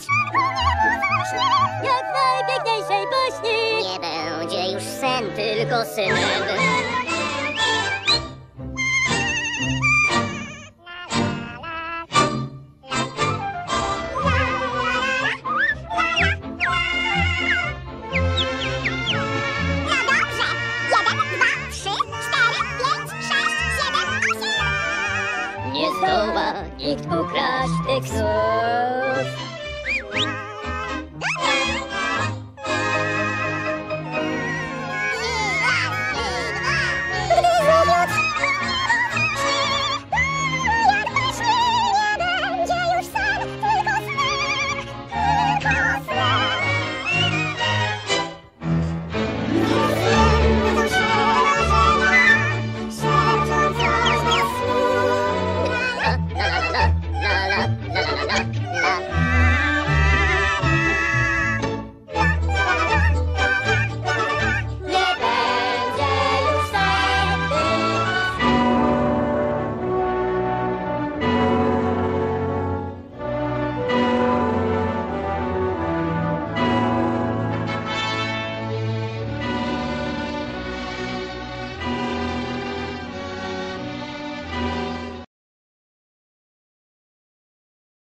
śpiewać! Jak najpiękniejszej bośni! Nie będzie już sen, tylko synem. No dobrze. Jeden, dwa, trzy, cztery, pięć, sześć, siedem. Nie zdoła nikt ukraść tych słów.